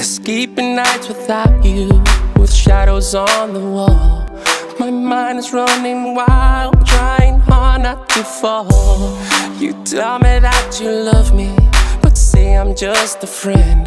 Escaping nights without you, with shadows on the wall. My mind is running wild, trying hard not to fall. You tell me that you love me, but say I'm just a friend.